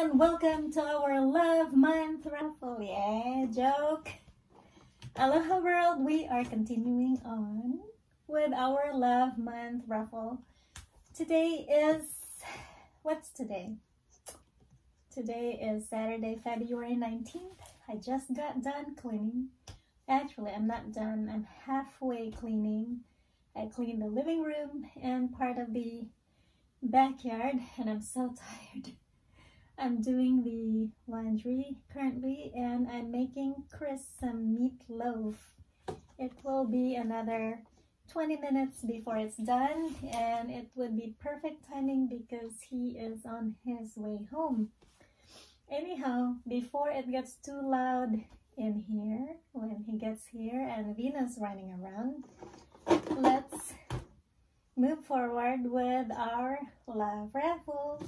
and welcome to our Love Month raffle. Yeah, joke. Aloha world, we are continuing on with our Love Month raffle. Today is, what's today? Today is Saturday, February 19th. I just got done cleaning. Actually, I'm not done. I'm halfway cleaning. I cleaned the living room and part of the backyard and I'm so tired. I'm doing the laundry currently and I'm making Chris some meatloaf. It will be another 20 minutes before it's done and it would be perfect timing because he is on his way home. Anyhow, before it gets too loud in here, when he gets here and Venus running around, let's move forward with our love raffle.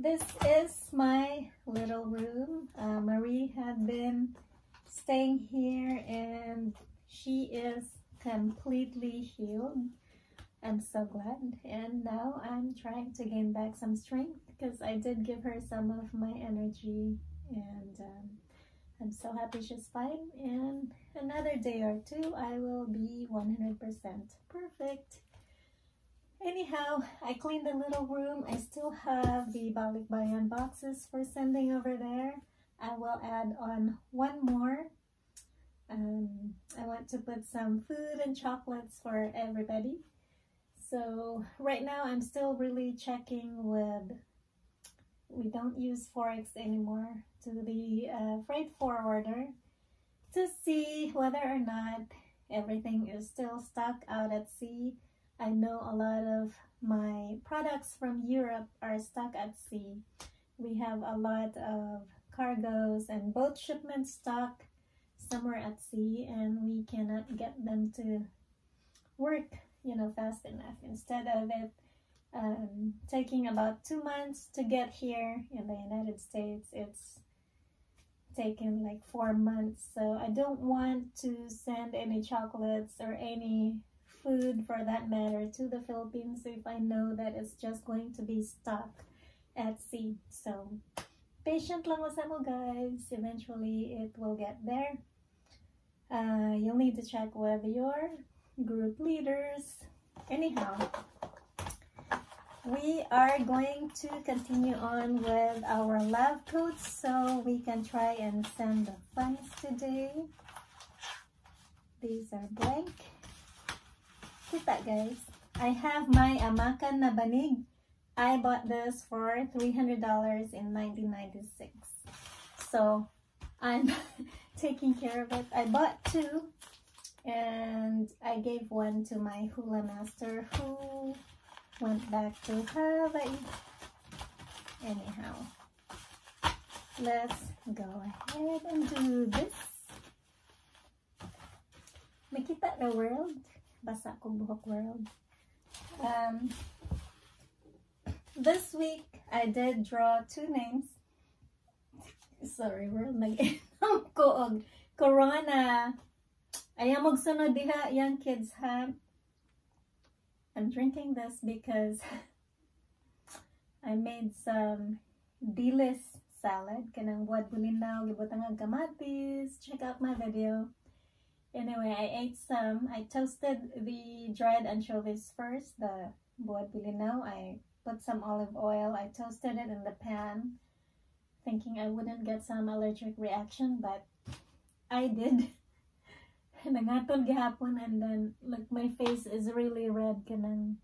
This is my little room. Uh, Marie had been staying here and she is completely healed. I'm so glad. And now I'm trying to gain back some strength because I did give her some of my energy and um, I'm so happy she's fine. And another day or two, I will be 100% perfect. Anyhow, I cleaned the little room. I still have the balikbayan boxes for sending over there. I will add on one more. Um, I want to put some food and chocolates for everybody. So right now I'm still really checking with, we don't use Forex anymore, to the uh, freight forwarder to see whether or not everything is still stuck out at sea I know a lot of my products from Europe are stuck at sea. We have a lot of cargoes and boat shipments stuck somewhere at sea and we cannot get them to work, you know, fast enough. Instead of it um, taking about two months to get here in the United States, it's taken like four months. So I don't want to send any chocolates or any food for that matter to the Philippines if I know that it's just going to be stuck at sea. So patient lang mo guys. Eventually it will get there. Uh, you'll need to check with your group leaders. Anyhow, we are going to continue on with our love codes so we can try and send the funds today. These are blank. Kita guys. I have my Amakan na Banig. I bought this for $300 in 1996. So, I'm taking care of it. I bought two and I gave one to my hula master who went back to Hawaii. Anyhow, let's go ahead and do this. Makita the world. Basa ko buhok world. Um, this week, I did draw two names. Sorry, world, nag-inom ko og Corona. Ayaw magsunod diha, young kids, ha? I'm drinking this because I made some dilis salad. Kanang buwad bulinaw, gibutang ang kamatis. Check out my video. Anyway, I ate some. I toasted the dried anchovies first, the buad bilinaw. I put some olive oil. I toasted it in the pan, thinking I wouldn't get some allergic reaction, but I did. Nangatod gihapon and then look my face is really red kanang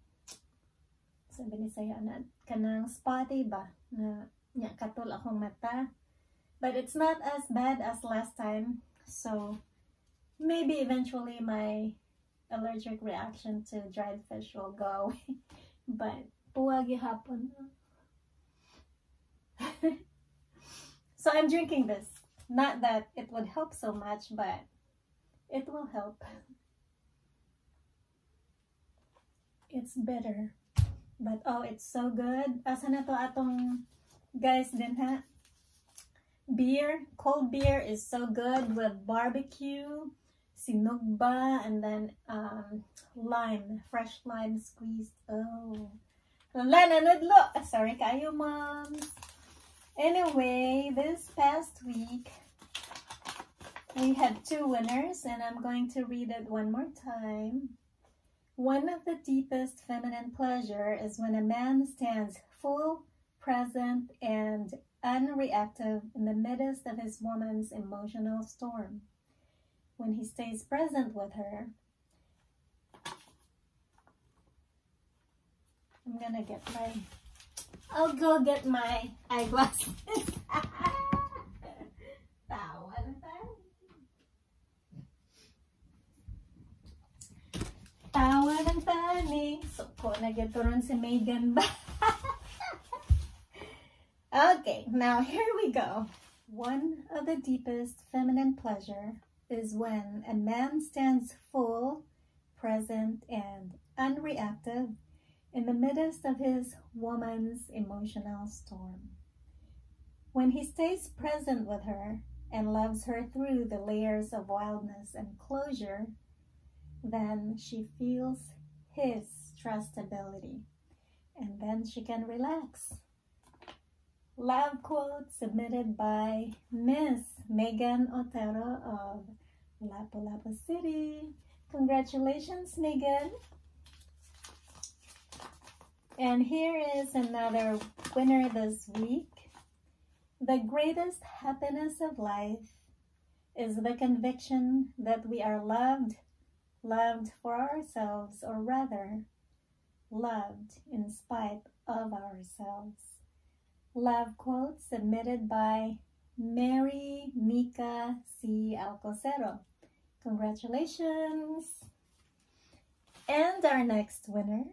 sabi ni saya na kanang spotty ba na nya katol akong mata but it's not as bad as last time so maybe eventually my allergic reaction to dried fish will go away. but puwagi hapon. so I'm drinking this. Not that it would help so much, but it will help. It's bitter. But oh, it's so good. Asa na to atong guys din ha? Beer, cold beer is so good with barbecue sinugba, and then um, lime, fresh lime squeezed. Oh, Lana Nudlo. Sorry kayo, moms. Anyway, this past week, we had two winners, and I'm going to read it one more time. One of the deepest feminine pleasure is when a man stands full, present, and unreactive in the midst of his woman's emotional storm. When he stays present with her, I'm gonna get my, I'll go get my eyeglasses. Tawa ng tani. So, ko si Megan ba? okay, now here we go. One of the deepest feminine pleasure is when a man stands full, present, and unreactive in the midst of his woman's emotional storm. When he stays present with her and loves her through the layers of wildness and closure, then she feels his trustability and then she can relax. Love quote submitted by Miss Megan Otero of Lapu-Lapu City. Congratulations, Megan. And here is another winner this week. The greatest happiness of life is the conviction that we are loved, loved for ourselves, or rather, loved in spite of ourselves. Love quote submitted by Mary Mika C. Alcocero. Congratulations! And our next winner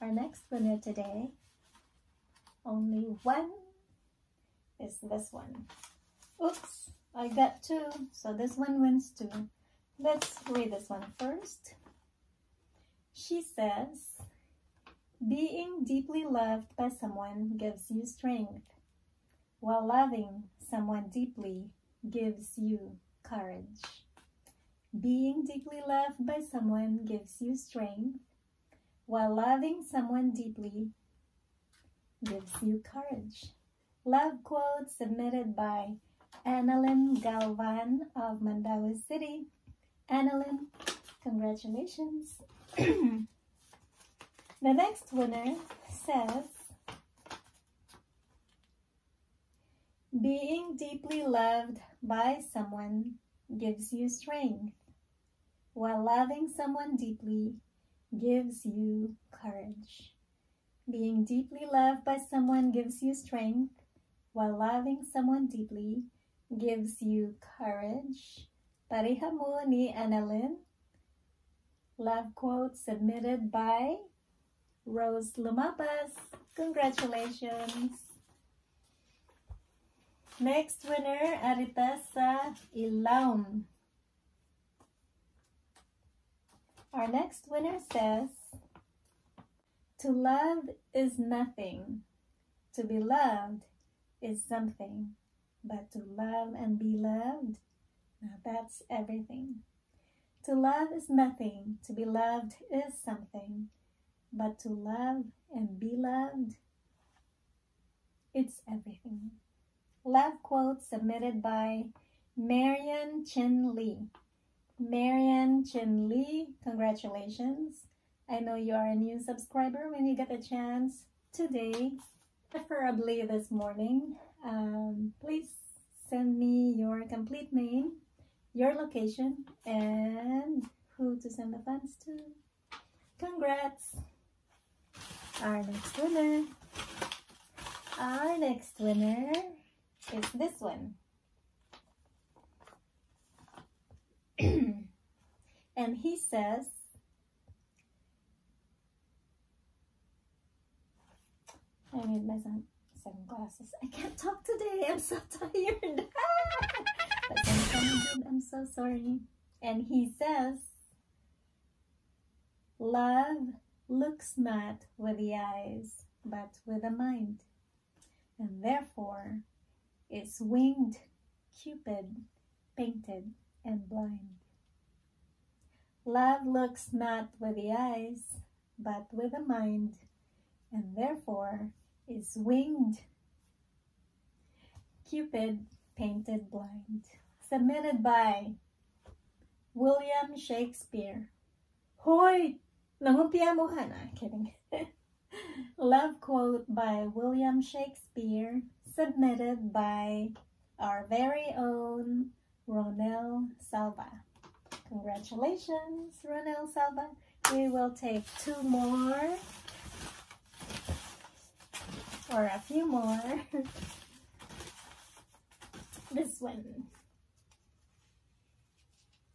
our next winner today, only one, is this one. Oops, I got two, so this one wins two. Let's read this one first. She says, being deeply loved by someone gives you strength, while loving someone deeply gives you courage. Being deeply loved by someone gives you strength, while loving someone deeply gives you courage. Love quote submitted by Annalyn Galvan of Mandaue City. Annalyn, congratulations. the next winner says, Being deeply loved by someone gives you strength, while loving someone deeply gives you courage. Being deeply loved by someone gives you strength, while loving someone deeply gives you courage. Pareha mo ni Annalyn. Love quote submitted by Rose Lumapas. Congratulations! Next winner, Aritasa Ilaum. Our next winner says, To love is nothing. To be loved is something. But to love and be loved, now that's everything. To love is nothing. To be loved is something. But to love and be loved, it's everything. Love quote submitted by Marian Chin Lee. Marian Chin Lee, congratulations. I know you are a new subscriber when you get a chance today, preferably this morning. Um, please send me your complete name, your location, and who to send the funds to. Congrats! Our next winner. Our next winner is this one. and he says, I need my sun sunglasses. I can't talk today. I'm so tired. I'm so sorry. And he says, Love looks not with the eyes, but with the mind. And therefore, is winged Cupid, painted and blind. Love looks not with the eyes, but with the mind, and therefore is winged. Cupid painted blind. Submitted by William Shakespeare. Hoy! Nangumpia mo ka. Kidding. Love quote by William Shakespeare, submitted by our very own Ronel Salva. Congratulations, Ronel Salva. We will take two more or a few more. this one.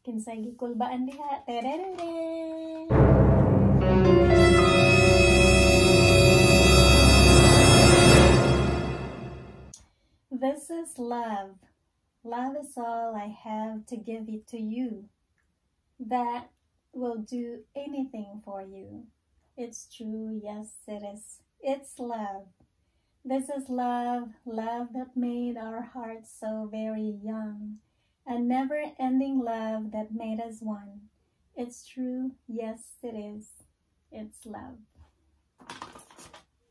Kinsay gikulbaan diha. This is love. Love is all I have to give it to you. That will do anything for you. It's true, yes, it is. It's love. This is love, love that made our hearts so very young. A never ending love that made us one. It's true, yes, it is. It's love.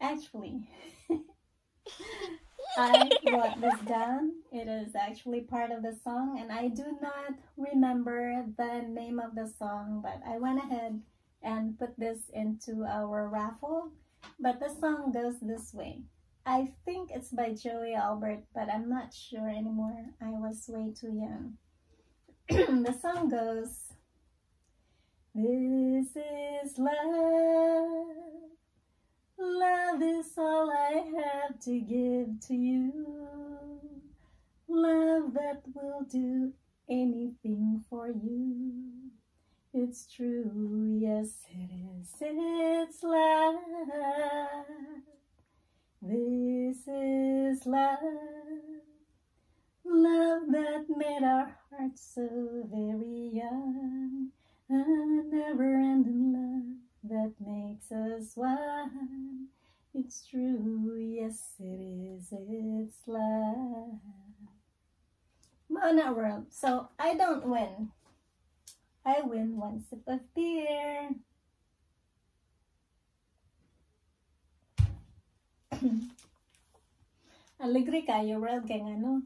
Actually, I wrote this down. It is actually part of the song, and I do not remember the name of the song, but I went ahead and put this into our raffle. But the song goes this way. I think it's by Joey Albert, but I'm not sure anymore. I was way too young. the song goes, This is love. Love is all I have to give to you. Love that will do anything for you. It's true, yes it is. It's love. This is love. Love that made our hearts so very young. A never ending love that makes us one. It's true, yes it is, it's love. Oh, Mana world. So I don't win. I win one sip of beer. Alegre kayo, world, kaya ano?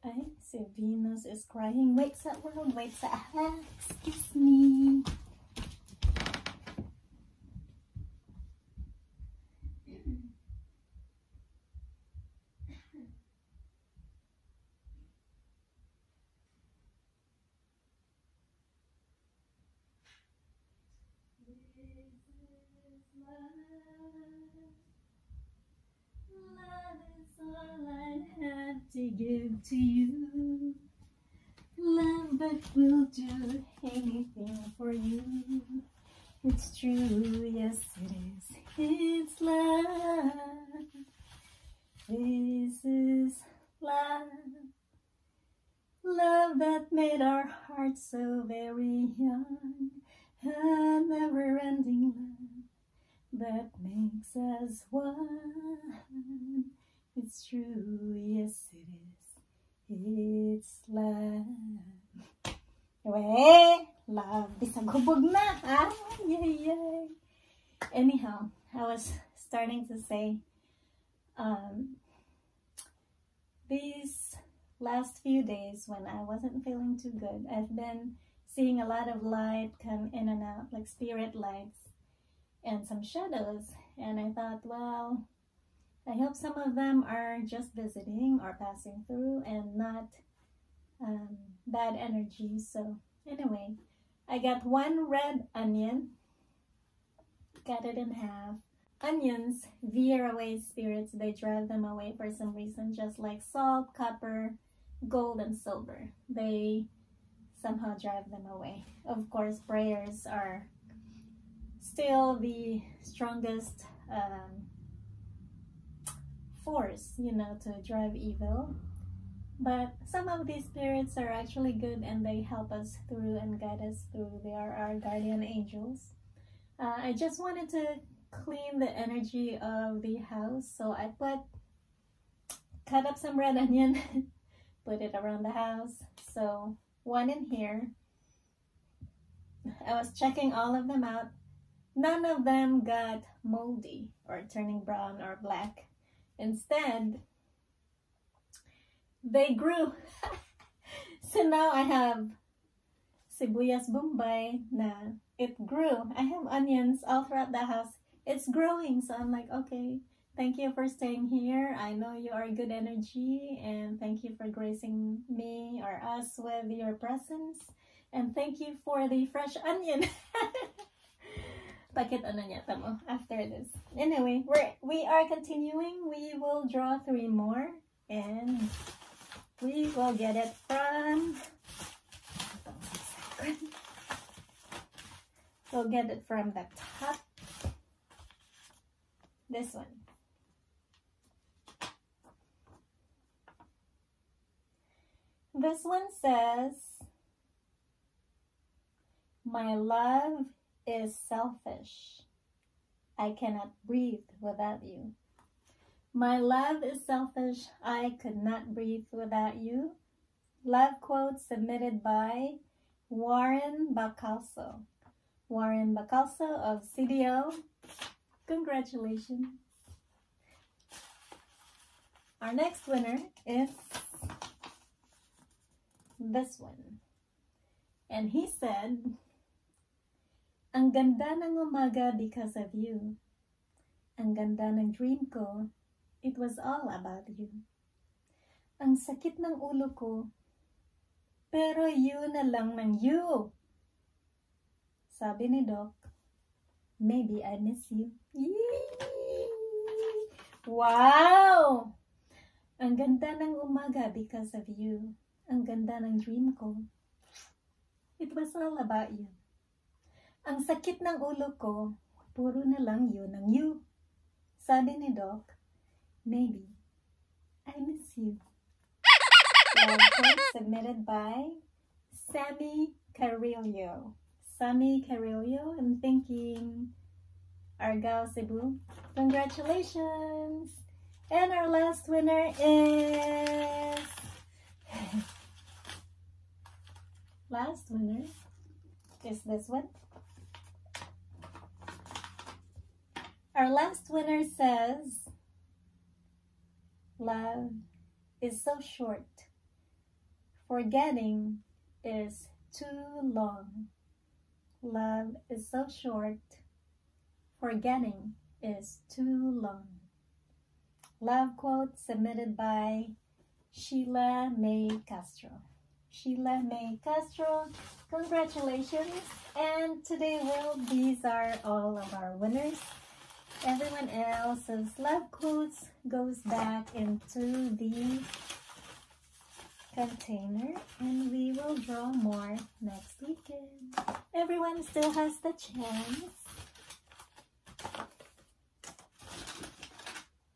Ay, si Venus is crying. Wait sa world, wait sa ah, excuse me. Love is all I have to give to you. Love that will do anything for you. It's true, yes it is. It's love. This is love. Love that made our hearts so very young. A never ending love that makes us one. It's true, yes it is. It's love. Weh, love. Bisag hubog na. Ah. Anyhow, I was starting to say, um, these last few days when I wasn't feeling too good, I've been seeing a lot of light come in and out, like spirit lights and some shadows. And I thought, well, I hope some of them are just visiting or passing through and not um, bad energy. So anyway, I got one red onion, cut it in half. Onions veer away spirits, they drive them away for some reason, just like salt, copper, gold, and silver. They somehow drive them away. Of course, prayers are still the strongest um, force, you know, to drive evil. But some of these spirits are actually good and they help us through and guide us through. They are our guardian angels. Uh, I just wanted to clean the energy of the house, so I put cut up some red onion, put it around the house. So one in here, I was checking all of them out. None of them got moldy or turning brown or black. Instead, they grew. so now I have sibuyas bombay na it grew. I have onions all throughout the house. It's growing. So I'm like, okay, thank you for staying here. I know you are good energy and thank you for gracing me or us with your presence. And thank you for the fresh onion. Bakit ano niya tamo after this. Anyway, we're, we are continuing. We will draw three more and we will get it from we'll get it from the top this one this one says my love is selfish I cannot breathe without you my love is selfish. I could not breathe without you. Love quote submitted by Warren Bacalso. Warren Bacalso of CDO. Congratulations. Our next winner is this one. And he said, Ang ganda ng umaga because of you. Ang ganda ng dream ko It was all about you. Ang sakit ng ulo ko, pero yun na lang ng you. Sabi ni Doc, maybe I miss you. Yee! Wow! Ang ganda ng umaga because of you. Ang ganda ng dream ko. It was all about you. Ang sakit ng ulo ko, puro na lang yun ng you. Sabi ni Doc, Maybe. I miss you. submitted by Sammy Carillo. Sammy Carillo, I'm thinking Argao Cebu. Congratulations! And our last winner is... last winner is this one. Our last winner says Love is so short. Forgetting is too long. Love is so short. Forgetting is too long. Love quote submitted by Sheila May Castro. Sheila May Castro, congratulations. And today, well, these are all of our winners everyone else's love quotes goes back into the container and we will draw more next weekend. Everyone still has the chance.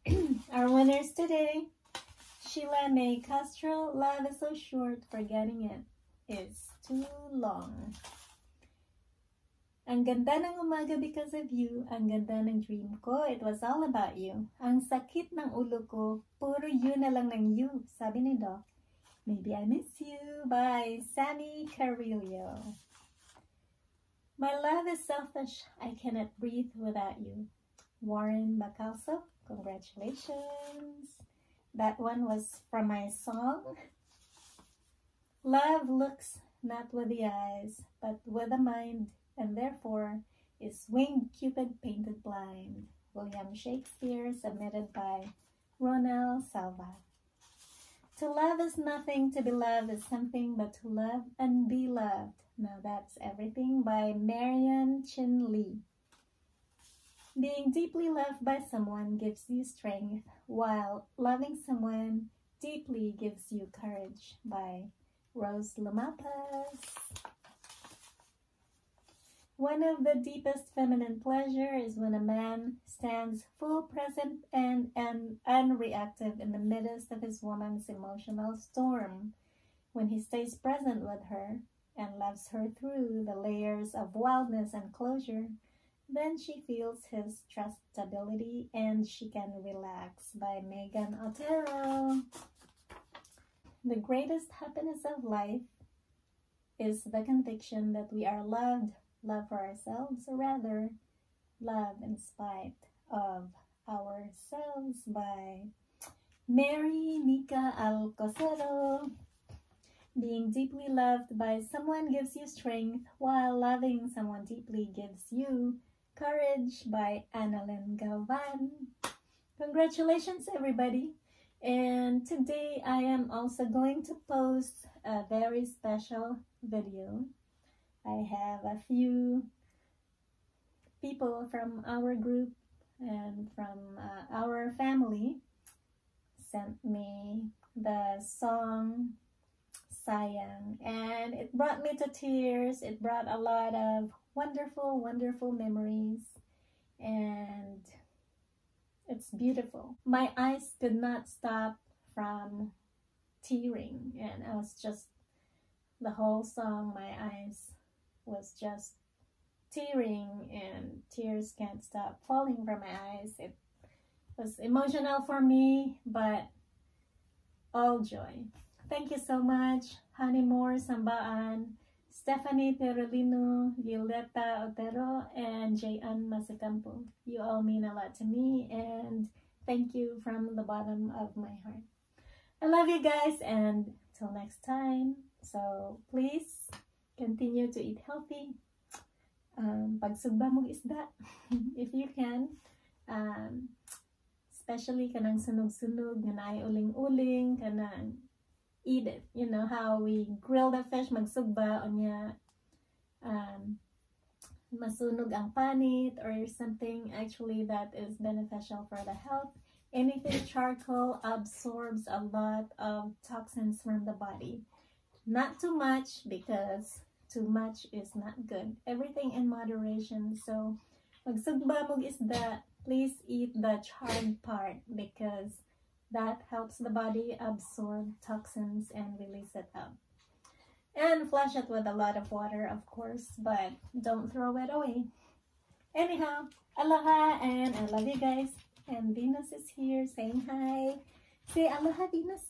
Our winners today, Sheila May Castro, Love is so short, forgetting it is too long. Ang ganda ng umaga because of you. Ang ganda ng dream ko. It was all about you. Ang sakit ng ulo ko. Puro you na lang ng you. Sabi ni Doc. Maybe I Miss You by Sammy Carillo. My love is selfish. I cannot breathe without you. Warren Bacalso. Congratulations. That one was from my song. Love looks not with the eyes, but with the mind and therefore is Winged Cupid Painted Blind, William Shakespeare, submitted by Ronel Salva. To love is nothing, to be loved is something, but to love and be loved. Now that's everything by Marian Chin Lee. Being deeply loved by someone gives you strength, while loving someone deeply gives you courage by Rose Lamapas. One of the deepest feminine pleasure is when a man stands full present and, and unreactive in the midst of his woman's emotional storm. When he stays present with her and loves her through the layers of wildness and closure, then she feels his trustability and she can relax by Megan Otero. The greatest happiness of life is the conviction that we are loved love for ourselves, or rather, love in spite of ourselves by Mary Nika Alcocer. Being deeply loved by someone gives you strength, while loving someone deeply gives you courage by Annalyn Galvan. Congratulations, everybody! And today I am also going to post a very special video. I have a few people from our group and from uh, our family sent me the song Sayang and it brought me to tears. It brought a lot of wonderful, wonderful memories and it's beautiful. My eyes could not stop from tearing and I was just the whole song my eyes was just tearing and tears can't stop falling from my eyes. It was emotional for me, but all joy. Thank you so much, Honey Moore Sambaan, Stephanie Perolino, Violeta Otero, and Jayan Masacampo. You all mean a lot to me, and thank you from the bottom of my heart. I love you guys, and till next time. So please continue to eat healthy, um, pagsugba mong isda, if you can. Um, especially kanang sunog-sunog, nga uling-uling, kanang eat it. You know, how we grill the fish, magsugba, onya, um, masunog ang panit, or something actually that is beneficial for the health. Anything charcoal absorbs a lot of toxins from the body. Not too much because too much is not good. Everything in moderation. So, magsugba is isda, please eat the charred part because that helps the body absorb toxins and release it out. And flush it with a lot of water, of course, but don't throw it away. Anyhow, aloha and I love you guys. And Venus is here saying hi. Say aloha, Venus.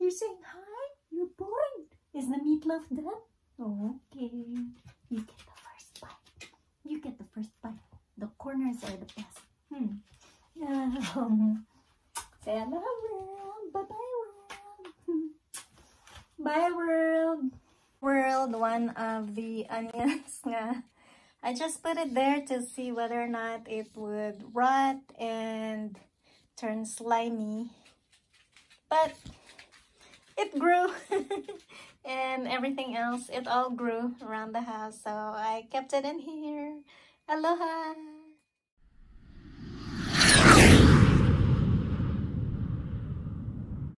You're saying hi? You're bored. Is the meatloaf done? Okay. You get the first bite. You get the first bite. The corners are the best. Hmm. Say hello, world. Bye-bye, world. Bye, world. World, one of the onions. I just put it there to see whether or not it would rot and turn slimy. But it grew. And everything else, it all grew around the house. So I kept it in here. Aloha!